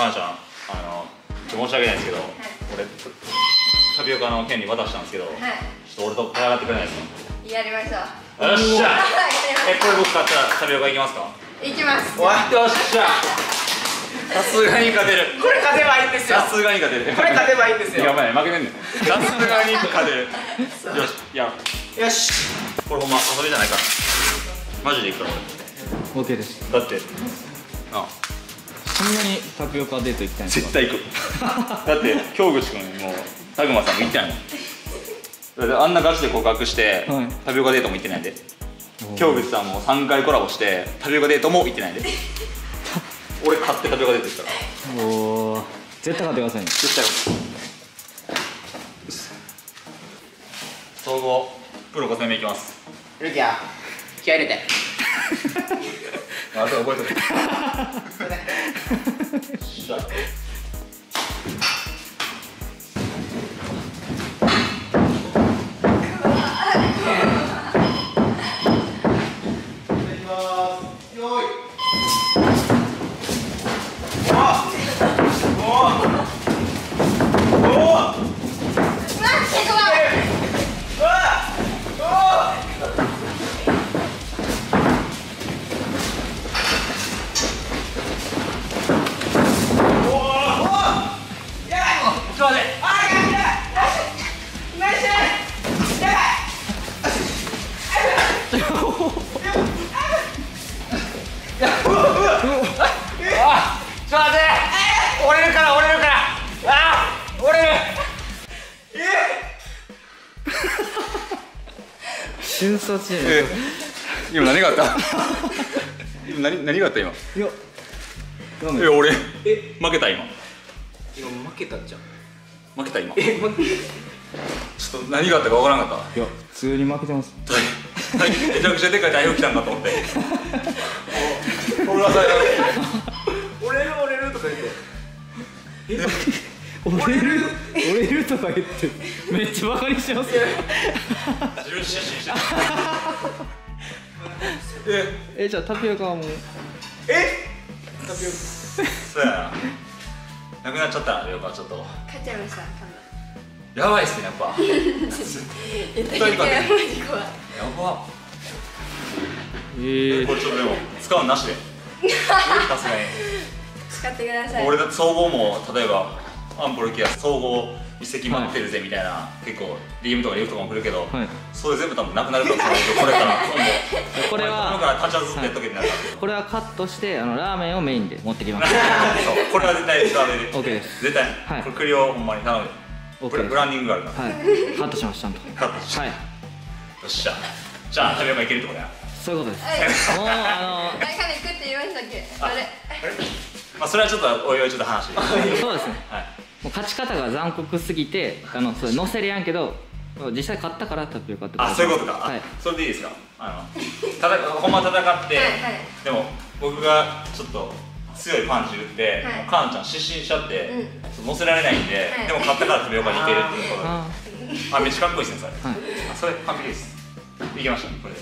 かなちゃんあの申し訳ないんですけど、俺タピオカの件に渡したんですけど、はい。ちょっと俺と戦ってくれないですか？やりましょう。よっしゃ！はいえこれ僕買ったらタピオカいきますか？行きます。よっしゃ！さすがに勝てる。これ勝てばいいんですよ。さすがに勝てる。これ勝てばいいんですよ。やばい負けてんねん。さすがに勝てる。よしいやよし。これほんま遊びじゃないから。マジでいくから。OK です。俺だってあそんなにタピオカデート行きたいんですか絶対行く だって京口君もタグマさんも行ってないもん。だってあんなガチで告白して、はい。タピオカデートも行ってないんで。京口さんも3回コラボしてタピオカデートも行ってないんで。俺買ってタピオカデート行ったから。おー。絶対買ってくださいね。絶対総合プロ5戦目いきます。ルキア気合い入れて あと覚えとけ。し 瞬殺じゃないえ今何があった？今何何があった今？いやダメえ俺。え？負けた今。今負けたんじゃん負けた今。え負けちょっと何があったかわからなかっいや普通に負けてます。た大めちゃくちゃでかい台風来たんかと思って俺はさ折れる折れるとか言って折れる折れるとか言って。めっちゃバカにしてますよ。え。えじゃあタピオカはもうえそうやな。なくなっちゃった。なよかちょっと。勝っちゃいましたやばいっすねやっぱ。言ったとにかいやば。ええこれちょっとでも使うのなしで。さすがに。使ってください。俺だって総合も例えばアンポルケア総合移籍待ってるぜみたいな、結構 DM とかリフとかも来るけど、はい。それ全部多分なくなるからこれから。今度これは今から立ち外ってっとけになるから、これはカットしてあのラーメンをメインで持ってきます。そう。これは絶対使われる。OK です。絶対、はい。これクリオほんまに頼む。ブラブランディングがあるから、はい。カットしますちゃんと。カットして、はい。よっしゃ。じゃあタピオカいけるってことや。そういうことです。はい。もうあ誰 かで行くって言いましたっけ？あれ。まあそれはちょっとおいおいちょっと話 そうですね。はい。もう勝ち方が残酷すぎてあのそれ載せれやんけど実際勝ったからタピオカってあそういうことか、はい。あそれでいいですか？あのたたほんま戦って、はいはい。でも僕がちょっと強いパンチ打って、はい。カンちゃん失神しちゃって、うん。そう乗せられないんで、はい。でも勝ったからタピオカに行けるっていうことで。ああめっちゃかっこいいですねそれ、はい。あそれ完璧です。いけましたこれで